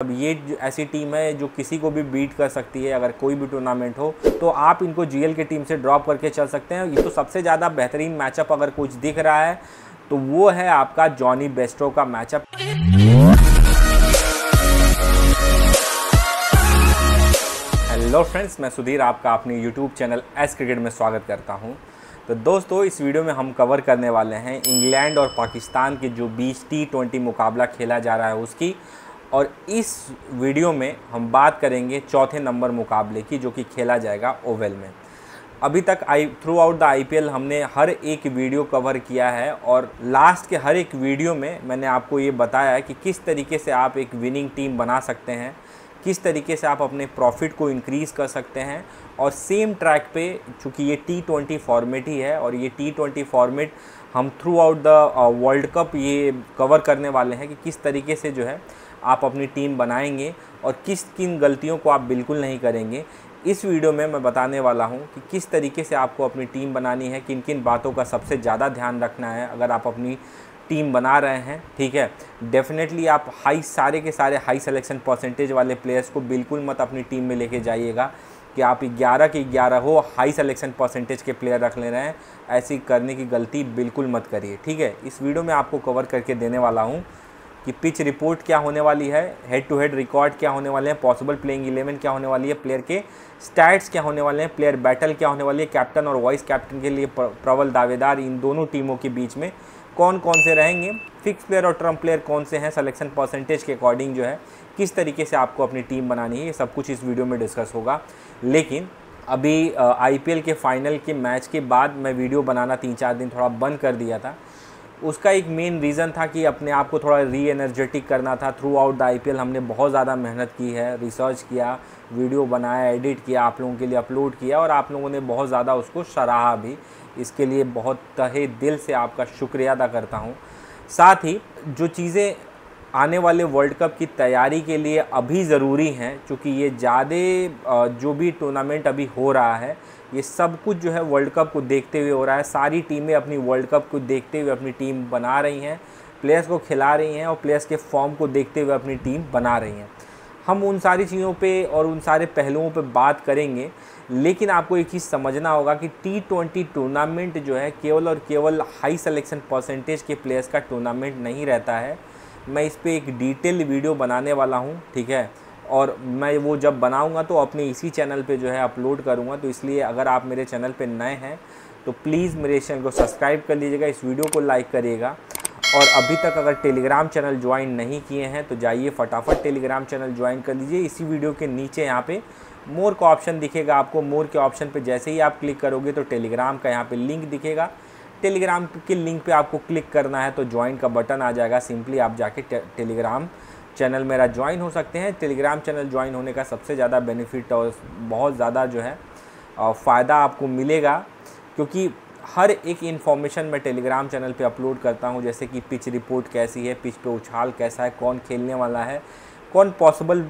अब ये ऐसी टीम है जो किसी को भी बीट कर सकती है, अगर कोई भी टूर्नामेंट हो तो आप इनको जीएल की टीम से ड्रॉप करके चल सकते हैं। ये तो सबसे ज़्यादा बेहतरीन मैचअप अगर कुछ दिख रहा है तो वो है आपका जॉनी बेस्टो का मैचअप हेलो फ्रेंड्स मैं सुधीर, आपका अपने यूट्यूब चैनल एस क्रिकेट में स्वागत करता हूँ। तो दोस्तों, इस वीडियो में हम कवर करने वाले हैं इंग्लैंड और पाकिस्तान के जो बीच टी ट्वेंटी मुकाबला खेला जा रहा है उसकी। और इस वीडियो में हम बात करेंगे चौथे नंबर मुकाबले की, जो कि खेला जाएगा ओवल में। अभी तक आई थ्रू आउट द आईपीएल हमने हर एक वीडियो कवर किया है और लास्ट के हर एक वीडियो में मैंने आपको ये बताया है कि किस तरीके से आप एक विनिंग टीम बना सकते हैं, किस तरीके से आप अपने प्रॉफिट को इंक्रीज़ कर सकते हैं और सेम ट्रैक पे चूँकि ये टी ट्वेंटी फॉर्मेट ही है और ये टी ट्वेंटी फॉर्मेट हम throughout the world cup ये कवर करने वाले हैं कि किस तरीके से जो है आप अपनी टीम बनाएँगे और किस, किन गलतियों को आप बिल्कुल नहीं करेंगे। इस वीडियो में मैं बताने वाला हूँ कि किस तरीके से आपको अपनी टीम बनानी है किन किन बातों का सबसे ज़्यादा ध्यान रखना है अगर आप अपनी टीम बना रहे हैं, ठीक है? डेफिनेटली आप हाई सारे के सारे हाई सिलेक्शन परसेंटेज वाले प्लेयर्स को बिल्कुल मत अपनी टीम में लेके जाइएगा कि आप 11 के 11 हो हाई सिलेक्शन परसेंटेज के प्लेयर रख ले रहे हैं, ऐसी करने की गलती बिल्कुल मत करिए, ठीक है? इस वीडियो में आपको कवर करके देने वाला हूँ। कि पिच रिपोर्ट क्या होने वाली है हेड टू हेड रिकॉर्ड क्या होने वाले हैं पॉसिबल प्लेइंग इलेवन क्या होने वाली है प्लेयर के स्टैट्स क्या होने वाले हैं प्लेयर बैटल क्या होने वाली है कैप्टन और वाइस कैप्टन के लिए प्रबल दावेदार इन दोनों टीमों के बीच में कौन कौन से रहेंगे फिक्स प्लेयर और ट्रंप प्लेयर कौन से हैं सिलेक्शन परसेंटेज के अकॉर्डिंग जो है, किस तरीके से आपको अपनी टीम बनानी है, ये सब कुछ इस वीडियो में डिस्कस होगा। लेकिन अभी आईपीएल के फाइनल के मैच के बाद मैं वीडियो बनाना तीन चार दिन थोड़ा बंद कर दिया था उसका एक मेन रीज़न था कि अपने आप को थोड़ा री एनर्जेटिक करना था। थ्रू आउट द आई हमने बहुत ज़्यादा मेहनत की है रिसर्च किया वीडियो बनाया एडिट किया, आप लोगों के लिए अपलोड किया और आप लोगों ने बहुत ज़्यादा उसको सराहा भी। इसके लिए बहुत तहे दिल से आपका शुक्रिया अदा करता हूँ। साथ ही जो चीज़ें आने वाले वर्ल्ड कप की तैयारी के लिए अभी ज़रूरी हैं क्योंकि ये ज़्यादा जो भी टूर्नामेंट अभी हो रहा है, ये सब कुछ जो है वर्ल्ड कप को देखते हुए हो रहा है। सारी टीमें अपनी वर्ल्ड कप को देखते हुए अपनी टीम बना रही हैं प्लेयर्स को खिला रही हैं और प्लेयर्स के फॉर्म को देखते हुए अपनी टीम बना रही हैं। हम उन सारी चीज़ों पे और उन सारे पहलुओं पे बात करेंगे, लेकिन आपको एक चीज़ समझना होगा कि टी ट्वेंटी टूर्नामेंट जो है केवल और केवल हाई सिलेक्शन परसेंटेज के प्लेयर्स का टूर्नामेंट नहीं रहता है। मैं इस पर एक डिटेल वीडियो बनाने वाला हूँ, ठीक है? और मैं वो जब बनाऊँगा तो अपने इसी चैनल पे जो है अपलोड करूँगा तो इसलिए अगर आप मेरे चैनल पे नए हैं तो प्लीज़ मेरे चैनल को सब्सक्राइब कर लीजिएगा, इस वीडियो को लाइक करिएगा। और अभी तक अगर टेलीग्राम चैनल ज्वाइन नहीं किए हैं तो जाइए फटाफट टेलीग्राम चैनल ज्वाइन कर लीजिए। इसी वीडियो के नीचे यहाँ पे मोर का ऑप्शन दिखेगा आपको। मोर के ऑप्शन पे जैसे ही आप क्लिक करोगे तो टेलीग्राम का यहाँ पे लिंक दिखेगा। टेलीग्राम के लिंक पे आपको क्लिक करना है तो ज्वाइन का बटन आ जाएगा। सिंपली आप जाके टे, टेलीग्राम चैनल मेरा ज्वाइन हो सकते हैं। टेलीग्राम चैनल ज्वाइन होने का सबसे ज़्यादा बेनिफिट और बहुत ज़्यादा जो है फ़ायदा आपको मिलेगा। क्योंकि हर एक इन्फॉर्मेशन मैं टेलीग्राम चैनल पे अपलोड करता हूँ जैसे कि पिच रिपोर्ट कैसी है पिच पे उछाल कैसा है कौन खेलने वाला है कौन पॉसिबल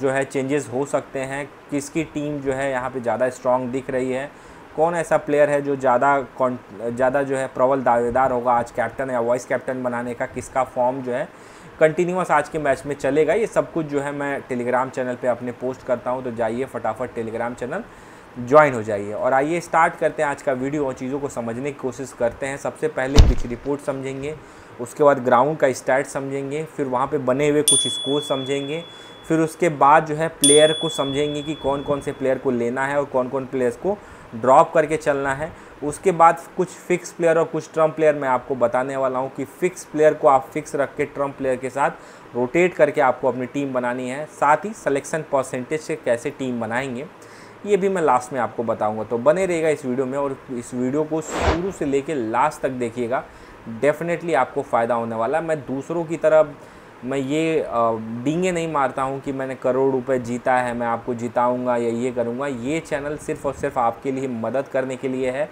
जो है चेंजेस हो सकते हैं किसकी टीम जो है यहाँ पे ज़्यादा स्ट्रांग दिख रही है कौन ऐसा प्लेयर है जो ज़्यादा ज़्यादा जो है प्रबल दावेदार होगा आज कैप्टन या वाइस कैप्टन बनाने का? किसका फॉर्म जो है कंटिन्यूस आज के मैच में चलेगा? ये सब कुछ जो है मैं टेलीग्राम चैनल पे अपने पोस्ट करता हूँ तो जाइए फटाफट टेलीग्राम चैनल ज्वाइन हो जाइए। और आइए स्टार्ट करते हैं आज का वीडियो और चीज़ों को समझने की कोशिश करते हैं। सबसे पहले पिच रिपोर्ट समझेंगे, उसके बाद ग्राउंड का स्टैट समझेंगे, फिर वहाँ पे बने हुए कुछ स्कोर समझेंगे, फिर उसके बाद जो है प्लेयर को समझेंगे कि कौन कौन से प्लेयर को लेना है और कौन कौन प्लेयर्स को ड्रॉप करके चलना है। उसके बाद कुछ फिक्स प्लेयर और कुछ ट्रंप प्लेयर मैं आपको बताने वाला हूँ कि फ़िक्स प्लेयर को आप फिक्स रख के ट्रंप प्लेयर के साथ रोटेट करके आपको अपनी टीम बनानी है। साथ ही सिलेक्शन परसेंटेज से कैसे टीम बनाएँगे, ये भी मैं लास्ट में आपको बताऊँगा। तो बने रहेगा इस वीडियो में और इस वीडियो को शुरू से लेकर लास्ट तक देखिएगा। डेफिनेटली आपको फ़ायदा होने वाला मैं दूसरों की तरह मैं ये डींगे नहीं मारता हूँ कि मैंने करोड़ रुपए जीता है, मैं आपको जिताऊँगा या ये करूँगा। ये चैनल सिर्फ़ और सिर्फ़ आपके लिए मदद करने के लिए है।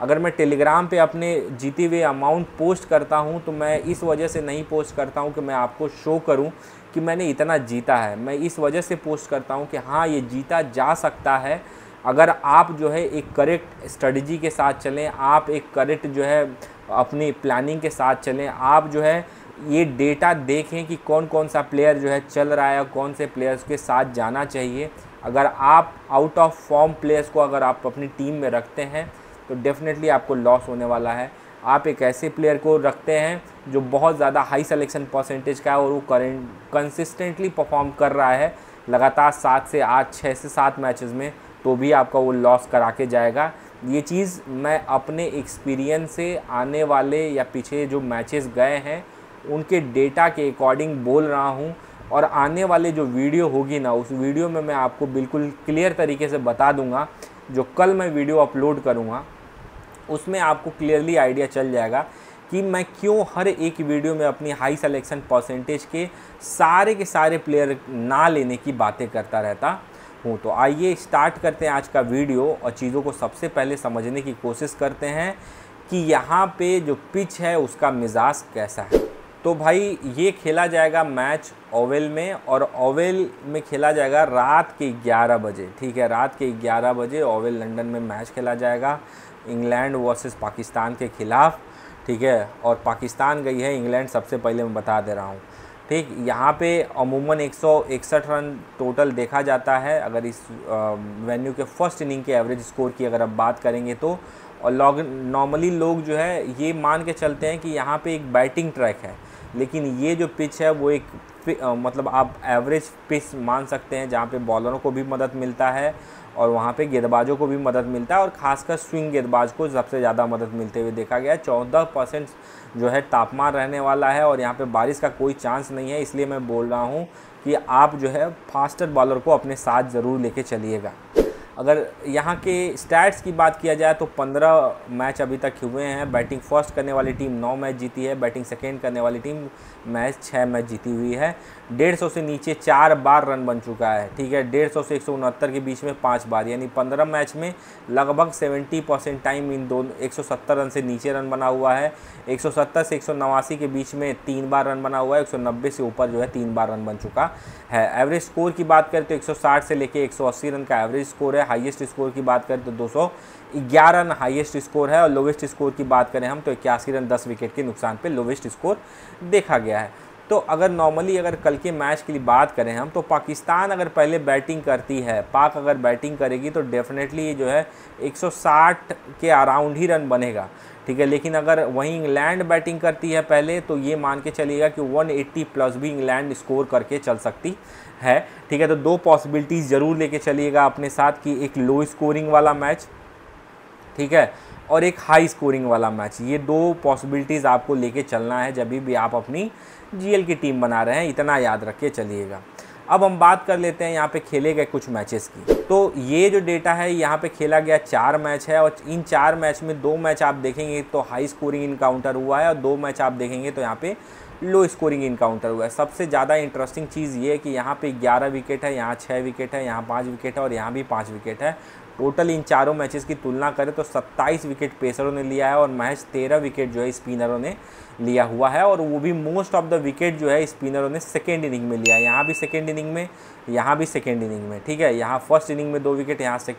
अगर मैं टेलीग्राम पे अपने जीते हुए अमाउंट पोस्ट करता हूँ तो मैं इस वजह से नहीं पोस्ट करता हूँ कि मैं आपको शो करूँ कि मैंने इतना जीता है। मैं इस वजह से पोस्ट करता हूँ कि हाँ ये जीता जा सकता है। अगर आप जो है एक करेक्ट स्ट्रेटजी के साथ चलें, आप एक करेक्ट जो है अपनी प्लानिंग के साथ चलें, आप जो है ये डेटा देखें कि कौन कौन सा प्लेयर जो है चल रहा है और कौन से प्लेयर्स के साथ जाना चाहिए। अगर आप आउट ऑफ़ फॉर्म प्लेयर्स को अगर आप अपनी टीम में रखते हैं तो डेफिनेटली आपको लॉस होने वाला है। आप एक ऐसे प्लेयर को रखते हैं जो बहुत ज़्यादा हाई सिलेक्शन परसेंटेज का है और वो करेंट कंसिस्टेंटली परफॉर्म कर रहा है, लगातार सात से आठ छः से सात मैचेस में तो भी आपका वो लॉस करा के जाएगा। ये चीज़ मैं अपने एक्सपीरियंस से आने वाले या पीछे जो मैचेस गए हैं उनके डेटा के अकॉर्डिंग बोल रहा हूँ और आने वाले जो वीडियो होगी ना, उस वीडियो में मैं आपको बिल्कुल क्लियर तरीके से बता दूँगा, जो कल मैं वीडियो अपलोड करूँगा, उसमें आपको क्लियरली आइडिया चल जाएगा कि मैं क्यों हर एक वीडियो में अपनी हाई सिलेक्शन परसेंटेज के सारे के सारे प्लेयर ना लेने की बातें करता रहता हूँ। तो आइए स्टार्ट करते हैं आज का वीडियो और चीज़ों को सबसे पहले समझने की कोशिश करते हैं कि यहाँ पे जो पिच है, उसका मिजाज कैसा है। तो भाई ये खेला जाएगा मैच ओवेल में और ओवेल में खेला जाएगा रात के 11 बजे, ठीक है? रात के 11 बजे ओवेल लंदन में मैच खेला जाएगा, इंग्लैंड वर्सेस पाकिस्तान के ख़िलाफ़, ठीक है? और पाकिस्तान गई है, इंग्लैंड सबसे पहले मैं बता दे रहा हूँ, ठीक? यहाँ पे अमूमन एक सौ इकसठ रन टोटल देखा जाता है, अगर इस वेन्यू के फ़र्स्ट इनिंग के एवरेज स्कोर की अगर आप बात करेंगे तो और लॉग नॉर्मली लोग जो है ये मान के चलते हैं कि यहाँ पे एक बैटिंग ट्रैक है। लेकिन ये जो पिच है, वो एक मतलब आप एवरेज पिच मान सकते हैं, जहाँ पे बॉलरों को भी मदद मिलता है और वहाँ पे गेंदबाजों को भी मदद मिलता है और ख़ासकर स्विंग गेंदबाज को सबसे ज़्यादा मदद मिलते हुए देखा गया है। चौदह परसेंट जो है तापमान रहने वाला है और यहाँ पे बारिश का कोई चांस नहीं है, इसलिए मैं बोल रहा हूँ कि आप जो है फास्टर बॉलर को अपने साथ ज़रूर लेके चलिएगा। अगर यहाँ के स्टैट्स की बात किया जाए तो 15 मैच अभी तक हुए हैं। बैटिंग फ़र्स्ट करने वाली टीम 9 मैच जीती है। बैटिंग सेकेंड करने वाली टीम मैच छः मैच जीती हुई है। डेढ़ सौ से नीचे चार बार रन बन चुका है, ठीक है? डेढ़ सौ से एक सौ उनहत्तर के बीच में पाँच बार, यानी पंद्रह मैच में लगभग सेवेंटी परसेंट टाइम इन दोनों एक सौ सत्तर रन से नीचे रन बना हुआ है। एक सौ सत्तर से एक सौ नवासी के बीच में तीन बार रन बना हुआ है। एक सौ नब्बे से ऊपर जो है तीन बार रन बन चुका है। एवरेज स्कोर की बात करें तो एक सौ साठ से लेकर एक सौ अस्सी रन का एवरेज स्कोर है। हाईएस्ट स्कोर की बात करें तो दो सौ ग्यारह रन हाईएस्ट स्कोर है और लोवेस्ट स्कोर की बात करें हम तो इक्यासी रन दस विकेट के नुकसान पे लोवेस्ट स्कोर देखा गया है। तो अगर नॉर्मली अगर कल के मैच के लिए बात करें हम तो पाकिस्तान अगर पहले बैटिंग करती है, पाक अगर बैटिंग करेगी तो डेफिनेटली ये जो है 160 के अराउंड ही रन बनेगा, ठीक है? लेकिन अगर वहीं इंग्लैंड बैटिंग करती है पहले तो ये मान के चलिएगा कि 180 प्लस भी इंग्लैंड स्कोर करके चल सकती है, ठीक है? तो दो पॉसिबिलिटीज़ ज़रूर लेके चलिएगा अपने साथ कि एक लो स्कोरिंग वाला मैच ठीक है? और एक हाई स्कोरिंग वाला मैच ये दो पॉसिबिलिटीज़ आपको लेके चलना है जब भी आप अपनी जीएल की टीम बना रहे हैं। इतना याद रख के चलिएगा। अब हम बात कर लेते हैं यहाँ पे खेले गए कुछ मैचेस की। तो ये जो डेटा है, यहाँ पे खेला गया चार मैच है और इन चार मैच में दो मैच आप देखेंगे तो हाई स्कोरिंग इनकाउंटर हुआ है और दो मैच आप देखेंगे तो यहाँ पे लो स्कोरिंग इनकाउंटर हुआ है। सबसे ज़्यादा इंटरेस्टिंग चीज़ ये है कि यहाँ पे 11 विकेट है, यहाँ छः विकेट है, यहाँ पाँच विकेट है और यहाँ भी पाँच विकेट है। टोटल इन चारों मैचेस की तुलना करें तो 27 विकेट पेसरों ने लिया है और महज 13 विकेट जो है स्पिनरों ने लिया हुआ है और वो भी मोस्ट ऑफ़ द विकेट जो है स्पिनरों ने सेकेंड इनिंग में लिया है। यहाँ भी सेकेंड इनिंग में, यहाँ भी सेकेंड इनिंग में, ठीक है? यहाँ फ़र्स्ट इनिंग में दो विकेट यहाँ से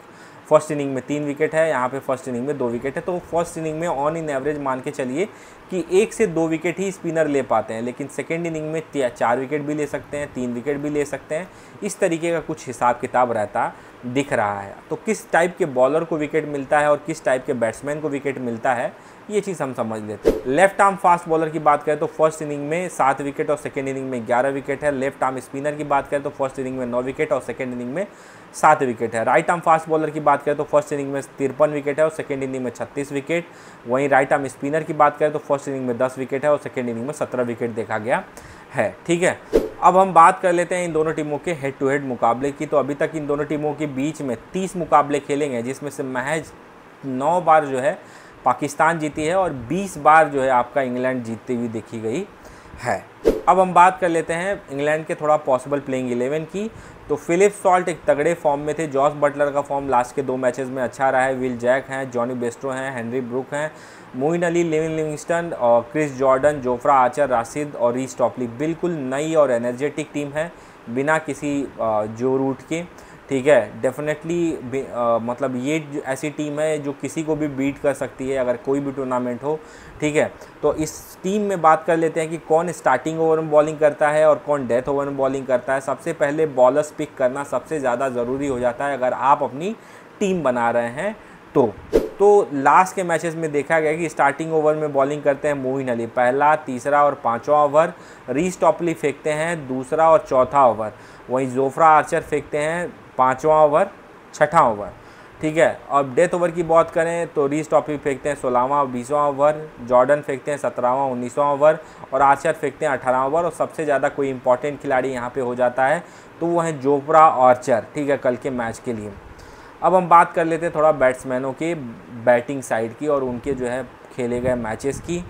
फ़र्स्ट इनिंग में तीन विकेट है, यहाँ पे फ़र्स्ट इनिंग में दो विकेट है। तो फ़र्स्ट इनिंग में ऑन इन एवरेज मान के चलिए कि एक से दो विकेट ही स्पिनर ले पाते हैं, लेकिन सेकेंड इनिंग में चार विकेट भी ले सकते हैं, तीन विकेट भी ले सकते हैं। इस तरीके का कुछ हिसाब किताब रहता दिख रहा है। तो किस टाइप के बॉलर को विकेट मिलता है और किस टाइप के बैट्समैन को विकेट मिलता है? ये चीज़ हम समझ लेते हैं। लेफ़्ट आर्म फास्ट बॉलर की बात करें तो फ़र्स्ट इनिंग में सात विकेट और सेकेंड इनिंग में ग्यारह विकेट है। लेफ़्ट आर्म स्पिनर की बात करें तो फ़र्स्ट इनिंग में नौ विकेट और सेकेंड इनिंग में सात विकेट है। राइट आर्म फास्ट बॉलर की बात करें तो फ़र्स्ट इनिंग में तिरपन विकेट है और सेकेंड इनिंग में छत्तीस विकेट। वहीं राइट आर्म स्पिनर की बात करें तो फ़र्स्ट इनिंग में दस विकेट है और सेकेंड इनिंग में सत्रह विकेट देखा गया है। ठीक है, अब हम बात कर लेते हैं इन दोनों टीमों के हेड टू हेड मुकाबले की। तो अभी तक इन दोनों टीमों के बीच में तीस मुकाबले खेलेंगे जिसमें से महज नौ बार जो है पाकिस्तान जीती है और 20 बार जो है आपका इंग्लैंड जीतती हुई देखी गई है। अब हम बात कर लेते हैं इंग्लैंड के थोड़ा पॉसिबल प्लेइंग इलेवन की। तो फिलिप सॉल्ट एक तगड़े फॉर्म में थे। जॉस बटलर का फॉर्म लास्ट के दो मैचेस में अच्छा रहा है। विल जैक हैं जॉनी बेस्ट्रो हैं हेनरी ब्रुक हैं, मोइन अली लेविन लिविंगस्टन और Chris Jordan Jofra Archer Rashid और रीस टॉपली बिल्कुल नई और एनर्जेटिक टीम है, बिना किसी जो रूट के। ठीक है डेफिनेटली मतलब ये ऐसी टीम है जो किसी को भी बीट कर सकती है अगर कोई भी टूर्नामेंट हो, ठीक है। तो इस टीम में बात कर लेते हैं कि कौन स्टार्टिंग ओवर में बॉलिंग करता है और कौन डेथ ओवर में बॉलिंग करता है। सबसे पहले बॉलर्स पिक करना सबसे ज़्यादा ज़रूरी हो जाता है अगर आप अपनी टीम बना रहे हैं तो। तो लास्ट के मैचेस में देखा गया कि स्टार्टिंग ओवर में बॉलिंग करते हैं मोइन अली। पहला, तीसरा और पाँचवा ओवर टॉपली फेंकते हैं, दूसरा और चौथा ओवर वहीं जोफ्रा आर्चर फेंकते हैं पाँचवा ओवर, छठा ओवर, ठीक है? अब डेथ ओवर की बात करें तो रीस टॉपली फेंकते हैं सोलहवा, बीसवा ओवर, जॉर्डन फेंकते हैं सत्रहवा, उन्नीसवा ओवर और आर्चर फेंकते हैं अठारह ओवर और सबसे ज़्यादा कोई इंपॉर्टेंट खिलाड़ी यहाँ पे हो जाता है तो वो है जोपरा आर्चर, ठीक है, कल के मैच के लिए। अब हम बात कर लेते हैं थोड़ा बैट्समैनों की बैटिंग साइड की और उनके जो है खेले गए मैचेस की।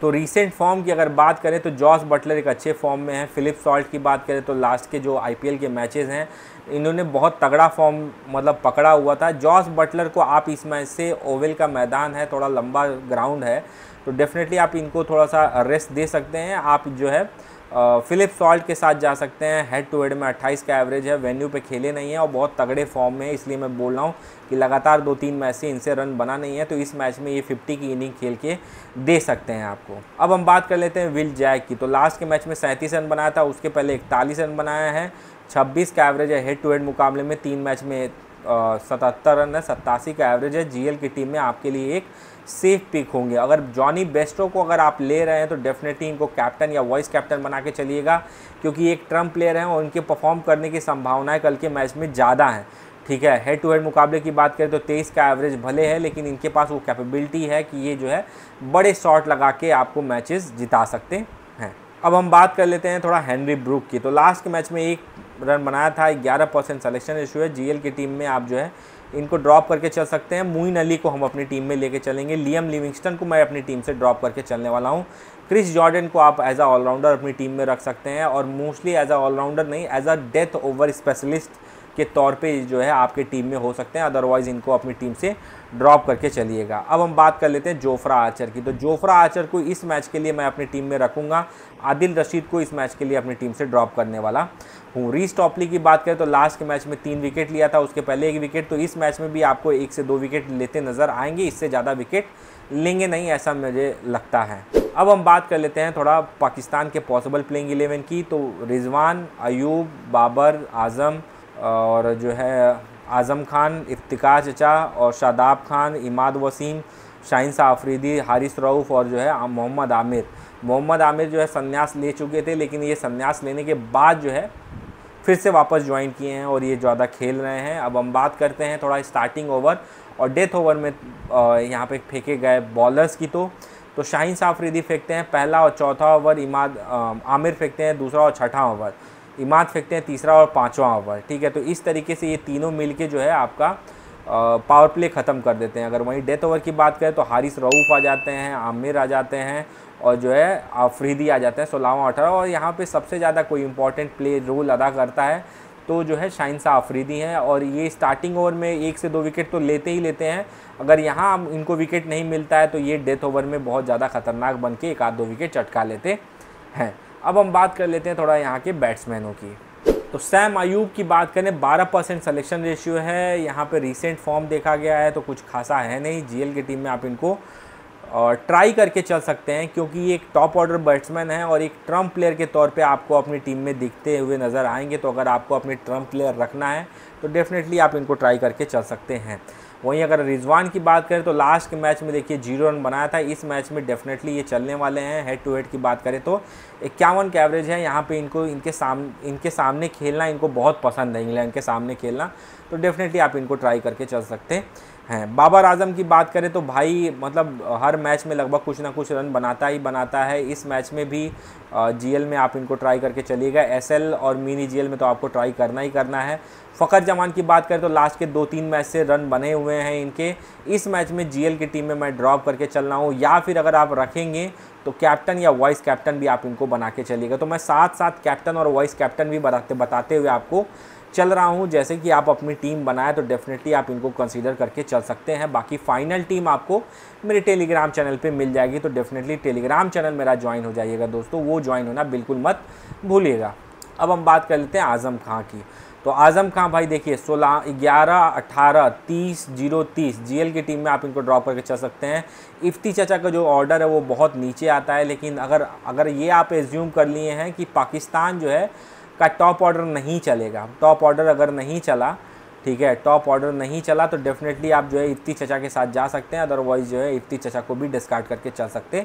तो रीसेंट फॉर्म की अगर बात करें तो जॉस बटलर एक अच्छे फॉर्म में है। फिलिप सॉल्ट की बात करें तो लास्ट के जो आईपीएल के मैचेज हैं, इन्होंने बहुत तगड़ा फॉर्म मतलब पकड़ा हुआ था। जॉस बटलर को आप इस मैच से ओवल का मैदान है, थोड़ा लंबा ग्राउंड है तो डेफिनेटली आप इनको थोड़ा सा रेस्ट दे सकते हैं। आप जो है फिलिप सॉल्ट के साथ जा सकते हैं। हेड टू हेड में 28 का एवरेज है। वेन्यू पे खेले नहीं है और बहुत तगड़े फॉर्म में है, इसलिए मैं बोल रहा हूँ कि लगातार दो तीन मैच से इनसे रन बना नहीं है तो इस मैच में ये 50 की इनिंग खेल के दे सकते हैं आपको। अब हम बात कर लेते हैं विल जैक की। तो लास्ट के मैच में सैंतीस रन बनाया था, उसके पहले इकतालीस रन बनाया है। छब्बीस का एवरेज है। हेड टू हेड मुकाबले में तीन मैच में सतहत्तर रन है, सत्तासी का एवरेज है। जीएल की टीम में आपके लिए एक सेफ़ पिक होंगे। अगर जॉनी बेस्टो को अगर आप ले रहे हैं तो डेफिनेटली इनको कैप्टन या वाइस कैप्टन बना के चलिएगा, क्योंकि एक ट्रंप प्लेयर हैं और उनके परफॉर्म करने की संभावनाएँ कल के मैच में ज़्यादा हैं। ठीक है हेड टू हेड मुकाबले की बात करें तो तेईस का एवरेज भले है, लेकिन इनके पास वो कैपेबिलिटी है कि ये जो है बड़े शॉट लगा के आपको मैचेस जिता सकते हैं। अब हम बात कर लेते हैं थोड़ा हेनरी ब्रूक की। तो लास्ट के मैच में एक रन बनाया था ग्यारह परसेंट सलेक्शन इशू है। जीएल की टीम में आप जो है, इनको ड्रॉप करके चल सकते हैं। मुइन अली को हम अपनी टीम में लेके चलेंगे। लियम लिविंगस्टन को मैं अपनी टीम से ड्रॉप करके चलने वाला हूँ। क्रिस जॉर्डन को आप एज अ ऑलराउंडर अपनी टीम में रख सकते हैं और मोस्टली एज अ ऑलराउंडर नहीं as a death over specialist के तौर पे जो है आपके टीम में हो सकते हैं। अदरवाइज़ इनको अपनी टीम से ड्रॉप करके चलिएगा। अब हम बात कर लेते हैं जोफ्रा आचर की। तो जोफ्रा आचर को इस मैच के लिए मैं अपनी टीम में रखूँगा। आदिल रशीद को इस मैच के लिए अपनी टीम से ड्रॉप करने वाला। हूँ। रीस टॉपली की बात करें तो लास्ट के मैच में तीन विकेट लिया था, उसके पहले एक विकेट तो इस मैच में भी आपको एक से दो विकेट लेते नज़र आएँगे, इससे ज़्यादा विकेट लेंगे नहीं, ऐसा मुझे लगता है। अब हम बात कर लेते हैं थोड़ा पाकिस्तान के पॉसिबल प्लेइंग इलेवन की तो रिजवान, अयूब, बाबर, आज़म और जो है, आज़म खान, इफ्तिकार चचा और शादाब खान, इमाद वसीम, शाहिन सा आफरीदी हारिस रऊफ़ और जो है मोहम्मद आमिर। मोहम्मद आमिर जो है संन्यास ले चुके थे, लेकिन ये संन्यास लेने के बाद जो है फिर से वापस ज्वाइन किए हैं और ये ज़्यादा खेल रहे हैं। अब हम बात करते हैं थोड़ा स्टार्टिंग ओवर और डेथ ओवर में यहाँ पे फेंके गए बॉलर्स की तो। तो शाहीन साफरीदी फेंकते हैं पहला और चौथा ओवर इमाद आमिर फेंकते हैं दूसरा और छठा ओवर इमाद फेंकते हैं तीसरा और पाँचवा ओवर ठीक है? तो इस तरीके से ये तीनों मिल जो है आपका पावर प्ले ख़त्म कर देते हैं। अगर वहीं डेथ ओवर की बात करें तो हारिस रऊफ़ आ जाते हैं, आमिर आ जाते हैं और जो है अफरीदी आ जाते हैं सोलहवा अठारह, और यहाँ पे सबसे ज़्यादा कोई इंपॉर्टेंट प्ले रोल अदा करता है तो जो है शाइन सा अफरीदी हैं, और ये स्टार्टिंग ओवर में एक से दो विकेट तो लेते ही लेते हैं। अगर यहाँ इनको विकेट नहीं मिलता है तो ये डेथ ओवर में बहुत ज़्यादा ख़तरनाक बन के एक आध दो विकेट चटका लेते हैं। अब हम बात कर लेते हैं थोड़ा यहाँ के बैट्समैनों की। तो सैम अयूब की बात करें 12 परसेंट सलेक्शन रेशियो है। यहाँ पे रीसेंट फॉर्म देखा गया है तो कुछ खासा है नहीं। जीएल की टीम में आप इनको और ट्राई करके चल सकते हैं, क्योंकि ये एक टॉप ऑर्डर बैट्समैन है और एक ट्रंप प्लेयर के तौर पे आपको अपनी टीम में दिखते हुए नज़र आएँगे तो अगर आपको अपने ट्रंप प्लेयर रखना है तो डेफिनेटली आप इनको ट्राई करके चल सकते हैं। वहीं अगर रिजवान की बात करें तो लास्ट के मैच में देखिए ज़ीरो रन बनाया था, इस मैच में डेफिनेटली ये चलने वाले हैं। हेड टू हेड की बात करें तो इक्यावन का एवरेज है, यहाँ पे इनको, इनके साम, इनके सामने खेलना इनको बहुत पसंद है, इंग्लैंड के सामने खेलना तो डेफिनेटली आप इनको ट्राई करके चल सकते हैं। बाबर आज़म की बात करें तो भाई मतलब हर मैच में लगभग कुछ ना कुछ रन बनाता ही बनाता है। इस मैच में भी जीएल में आप इनको ट्राई करके चलिएगा। एसएल और मिनी जीएल में तो आपको ट्राई करना ही करना है। फ़खर जमान की बात करें तो लास्ट के दो तीन मैच से रन बने हुए हैं इनके। इस मैच में जीएल की टीम में मैं ड्रॉप करके चल रहा हूँ। या फिर अगर आप रखेंगे तो कैप्टन या वाइस कैप्टन भी आप इनको बना के चलिएगा। तो मैं साथ साथ कैप्टन और वाइस कैप्टन भी बताते बताते हुए आपको चल रहा हूँ, जैसे कि आप अपनी टीम बनाए तो डेफिनेटली आप इनको कंसीडर करके चल सकते हैं। बाकी फाइनल टीम आपको मेरे टेलीग्राम चैनल पे मिल जाएगी तो डेफिनेटली टेलीग्राम चैनल मेरा ज्वाइन हो जाइएगा दोस्तों। वो ज्वाइन होना बिल्कुल मत भूलिएगा। अब हम बात कर लेते हैं आज़म खां की। तो आज़म खां भाई, देखिए, सोलह, ग्यारह, अठारह, तीस, ज़ीरो, तीस जी की टीम में आप इनको ड्रॉप करके चल सकते हैं। इफ्ती चाचा का जो ऑर्डर है, वो बहुत नीचे आता है, लेकिन अगर अगर ये आप एज्यूम कर लिए हैं कि पाकिस्तान जो है का टॉप ऑर्डर नहीं चलेगा। टॉप ऑर्डर अगर नहीं चला, ठीक है टॉप ऑर्डर नहीं चला तो डेफिनेटली आप जो है इफ्ती चचा के साथ जा सकते हैं अदरवाइज़ जो है इफ्ती चचा को भी डिस्कार्ड करके चल सकते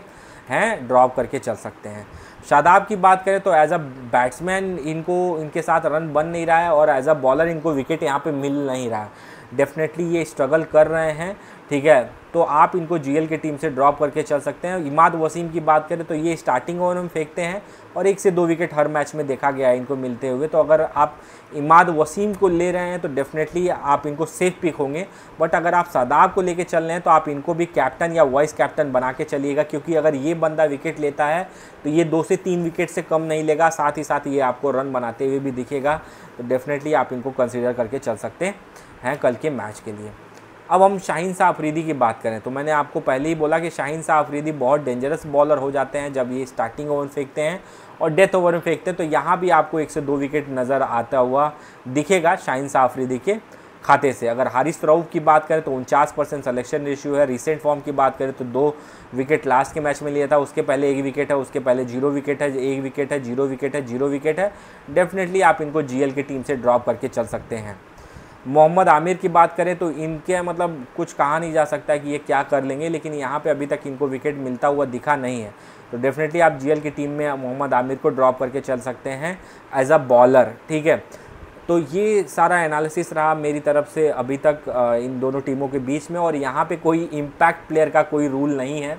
हैं ड्रॉप करके चल सकते हैं। शादाब की बात करें तो एज अ बैट्समैन इनको, इनके साथ रन बन नहीं रहा है और एज अ बॉलर इनको विकेट यहाँ पे मिल नहीं रहा है। डेफिनेटली ये स्ट्रगल कर रहे हैं। ठीक है? तो आप इनको जीएल की टीम से ड्रॉप करके चल सकते हैं। इमाद वसीम की बात करें तो ये स्टार्टिंग ओवर में फेंकते हैं और एक से दो विकेट हर मैच में देखा गया है इनको मिलते हुए। तो अगर आप इमाद वसीम को ले रहे हैं तो डेफिनेटली आप इनको सेफ़ पिक होंगे। बट अगर आप सदाब को लेके चल रहे हैं तो आप इनको भी कैप्टन या वाइस कैप्टन बना के चलिएगा, क्योंकि अगर ये बंदा विकेट लेता है तो ये दो से तीन विकेट से कम नहीं लेगा, साथ ही साथ ये आपको रन बनाते हुए भी दिखेगा। तो डेफिनेटली आप इनको कंसिडर करके चल सकते हैं कल के मैच के लिए। अब हम शाहीन शाह अफरीदी की बात करें तो मैंने आपको पहले ही बोला कि शाहीन शाह अफरीदी बहुत डेंजरस बॉलर हो जाते हैं जब ये स्टार्टिंग ओवर फेंकते हैं और डेथ ओवर में फेंकते हैं तो यहाँ भी आपको एक से दो विकेट नज़र आता हुआ दिखेगा शाहीन शाह अफरीदी के खाते से। अगर हारिस रऊफ़ की बात करें तो उनचास परसेंट सलेक्शन रेशियो है। रिसेंट फॉर्म की बात करें तो दो विकेट लास्ट के मैच में लिया था, उसके पहले एक विकेट है, उसके पहले ज़ीरो विकेट है, एक विकेट है ज़ीरो विकेट है ज़ीरो विकेट है। डेफिनेटली आप इनको जीएल की टीम से ड्रॉप करके चल सकते हैं। मोहम्मद आमिर की बात करें तो इनके मतलब कुछ कहा नहीं जा सकता कि ये क्या कर लेंगे, लेकिन यहाँ पे अभी तक इनको विकेट मिलता हुआ दिखा नहीं है। तो डेफिनेटली आप जीएल की टीम में मोहम्मद आमिर को ड्रॉप करके चल सकते हैं एज अ बॉलर ठीक है? तो ये सारा एनालिसिस रहा मेरी तरफ़ से अभी तक इन दोनों टीमों के बीच में, और यहाँ पे कोई इम्पैक्ट प्लेयर का कोई रूल नहीं है।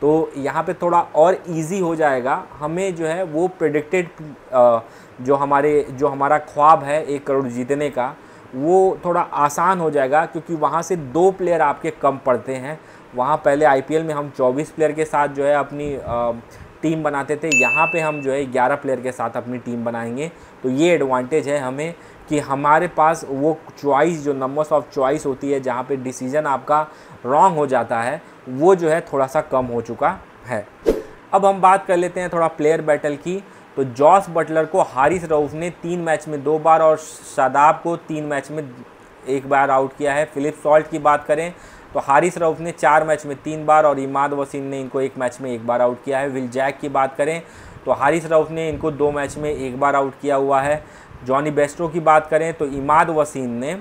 तो यहाँ पे थोड़ा और इजी हो जाएगा। हमें जो है वो प्रिडिक्टेड जो हमारे, जो हमारा ख्वाब है एक करोड़ जीतने का वो थोड़ा आसान हो जाएगा, क्योंकि वहाँ से दो प्लेयर आपके कम पड़ते हैं। वहाँ पहले आईपीएल में हम 24 प्लेयर के साथ जो है अपनी टीम बनाते थे। यहाँ पे हम जो है 11 प्लेयर के साथ अपनी टीम बनाएँगे। तो ये एडवांटेज है हमें कि हमारे पास वो चॉइस जो नंबर्स ऑफ़ चॉइस होती है, जहाँ पे डिसीज़न आपका रॉन्ग हो जाता है, वो जो है थोड़ा सा कम हो चुका है। अब हम बात कर लेते हैं थोड़ा प्लेयर बैटल की। तो जॉस बटलर को हारिस रऊफ़ ने तीन मैच में दो बार और शादाब को तीन मैच में एक बार आउट किया है। फिलिप सॉल्ट की बात करें तो हारिस रऊफ़ ने चार मैच में तीन बार और इमाद वसीम ने इनको एक मैच में एक बार आउट किया है। विल जैक की बात करें तो हारिस रऊफ़ ने इनको दो मैच में एक बार आउट किया हुआ है। जॉनी बेस्ट्रो की बात करें तो इमाद वसीम ने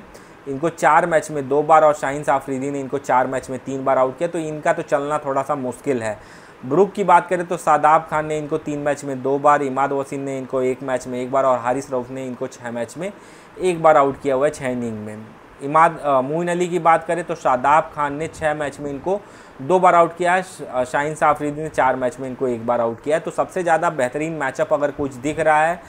इनको चार मैच में दो बार और शाहीन साफरीदी ने इनको चार मैच में तीन बार आउट किया। तो इनका तो चलना थोड़ा सा मुश्किल है। ब्रुक की बात करें तो सादाब खान ने इनको तीन मैच में दो बार, इमाद वसीम ने इनको एक मैच में एक बार और हारिस रऊफ़ ने इनको छः मैच में एक बार आउट किया हुआ है छः इनिंग में। इमाद मोइन अली की बात करें तो शादाब खान ने छः मैच में इनको दो बार आउट किया है शाहीन साफरीदी ने चार मैच में इनको एक बार आउट किया है। तो सबसे ज़्यादा बेहतरीन मैचअप अगर कुछ दिख रहा है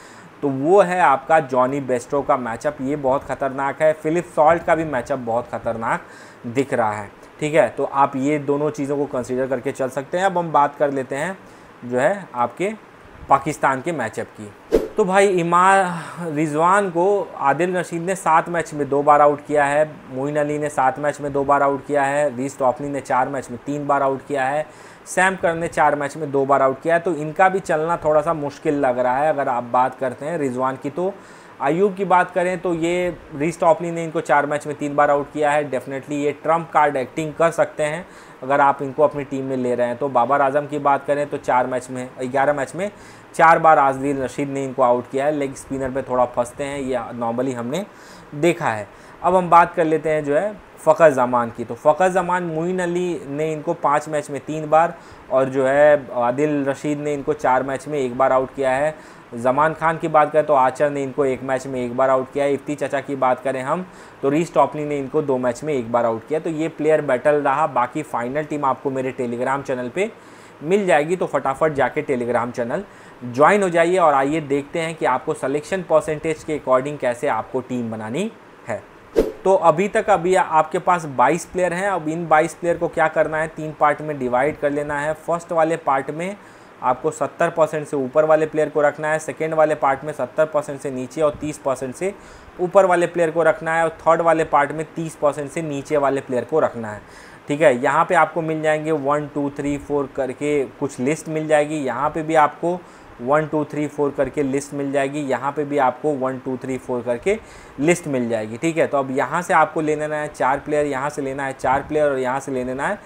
तो वो है आपका जॉनी बेस्टो का मैचअप। ये बहुत ख़तरनाक है, फिलिप सॉल्ट का भी मैचअप बहुत ख़तरनाक दिख रहा है। ठीक है? तो आप ये दोनों चीज़ों को कंसीडर करके चल सकते हैं। अब हम बात कर लेते हैं जो है आपके पाकिस्तान के मैचअप की। तो भाई इमा रिजवान को आदिल रशीद ने सात मैच में दो बार आउट किया है। मोइन अली ने सात मैच में दो बार आउट किया है। रीस टॉपनी ने चार मैच में तीन बार आउट किया है। सैम कर ने चार मैच में दो बार आउट किया है। तो इनका भी चलना थोड़ा सा मुश्किल लग रहा है, अगर आप बात करते हैं रिजवान की तो। आयूब की बात करें तो ये रीस टॉपली ने इनको चार मैच में तीन बार आउट किया है। डेफिनेटली ये ट्रंप कार्ड एक्टिंग कर सकते हैं, अगर आप इनको अपनी टीम में ले रहे हैं। तो बाबर आज़म की बात करें तो चार मैच में, ग्यारह मैच में चार बार आजदील रशीद ने इनको आउट किया है। लेग स्पिनर पर थोड़ा फंसते हैं, ये नॉर्मली हमने देखा है। अब हम बात कर लेते हैं जो है फ़खर ज़मान की। तो फ़खर ज़मान मुइन अली ने इनको पाँच मैच में तीन बार और जो है आदिल रशीद ने इनको चार मैच में एक बार आउट किया है। जमान खान की बात करें तो आचर ने इनको एक मैच में एक बार आउट किया है। इफ्ती चाचा की बात करें हम तो रीस टॉपली ने इनको दो मैच में एक बार आउट किया। तो ये प्लेयर बैटल रहा। बाकी फाइनल टीम आपको मेरे टेलीग्राम चैनल पर मिल जाएगी। तो फटाफट जाके टेलीग्राम चैनल ज्वाइन हो जाइए और आइए देखते हैं कि आपको सलेक्शन परसेंटेज के अकॉर्डिंग कैसे आपको टीम बनानी है। तो अभी तक अभी आपके पास 22 प्लेयर हैं, अब इन 22 प्लेयर को क्या करना है? तीन पार्ट में डिवाइड कर लेना है। फ़र्स्ट वाले पार्ट में आपको 70 परसेंट से ऊपर वाले प्लेयर को रखना है। सेकेंड वाले पार्ट में 70 परसेंट से नीचे और 30 परसेंट से ऊपर वाले प्लेयर को रखना है। और थर्ड वाले पार्ट में 30 परसेंट से नीचे वाले प्लेयर को रखना है। ठीक है? यहाँ पे आपको मिल जाएँगे वन टू थ्री फोर करके कुछ लिस्ट मिल जाएगी। यहाँ पे भी आपको वन, टू, थ्री, फोर करके लिस्ट मिल जाएगी। यहाँ पे भी आपको वन, टू, थ्री, फोर करके लिस्ट मिल जाएगी, ठीक है? तो अब यहाँ से आपको ले लेना है चार प्लेयर यहाँ से लेना है चार प्लेयर और यहाँ से ले लेना है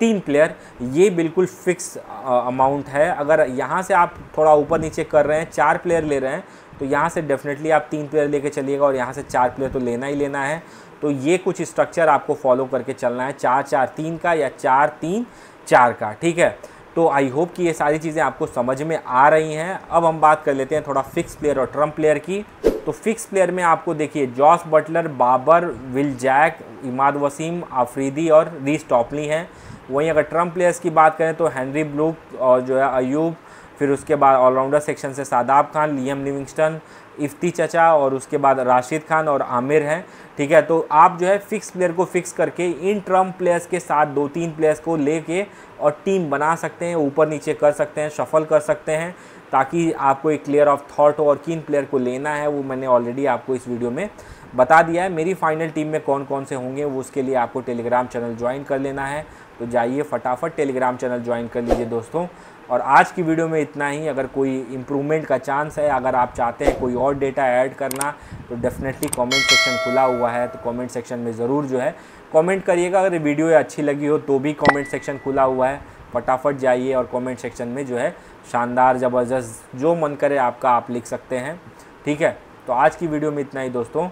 तीन प्लेयर ये बिल्कुल फिक्स अमाउंट है। अगर यहाँ से आप थोड़ा ऊपर नीचे कर रहे हैं, चार प्लेयर ले रहे हैं तो यहाँ से डेफिनेटली आप तीन प्लेयर लेके चलिएगा और यहाँ से चार प्लेयर तो लेना ही लेना है। तो ये कुछ स्ट्रक्चर आपको फॉलो करके चलना है, चार चार, तीन का या चार, तीन, चार का, ठीक है? तो आई होप कि ये सारी चीज़ें आपको समझ में आ रही हैं। अब हम बात कर लेते हैं थोड़ा फिक्स प्लेयर और ट्रंप प्लेयर की। तो फिक्स प्लेयर में आपको देखिए Jos Buttler Babar Will Jacks Imad Wasim Afridi और रीस टॉपली हैं। वहीं अगर ट्रंप प्लेयर्स की बात करें तो हैंनरी ब्लूक और जो है अयूब फिर उसके बाद ऑलराउंडर सेक्शन से सादाब खान लियम लिविंगस्टन इफ्ती चचा और उसके बाद राशिद खान और आमिर हैं। ठीक है तो आप जो है फिक्स प्लेयर को फिक्स करके इन ट्रंप प्लेयर्स के साथ दो तीन प्लेयर्स को लेके और टीम बना सकते हैं, ऊपर नीचे कर सकते हैं, शफल कर सकते हैं, ताकि आपको एक क्लियर ऑफ़ थॉट हो और किन प्लेयर को लेना है, वो मैंने ऑलरेडी आपको इस वीडियो में बता दिया है। मेरी फाइनल टीम में कौन कौन से होंगे, वो उसके लिए आपको टेलीग्राम चैनल ज्वाइन कर लेना है। तो जाइए फटाफट टेलीग्राम चैनल ज्वाइन कर लीजिए दोस्तों। और आज की वीडियो में इतना ही। अगर कोई इम्प्रूवमेंट का चांस है, अगर आप चाहते हैं कोई और डेटा ऐड करना तो डेफिनेटली कमेंट सेक्शन खुला हुआ है तो कमेंट सेक्शन में ज़रूर जो है कमेंट करिएगा, अगर वीडियो अच्छी लगी हो तो भी कमेंट सेक्शन खुला हुआ है। फटाफट जाइए और कमेंट सेक्शन में जो है शानदार, ज़बरदस्त, जो मन करे आपका आप लिख सकते हैं। ठीक है? तो आज की वीडियो में इतना ही दोस्तों।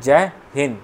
जय हिंद।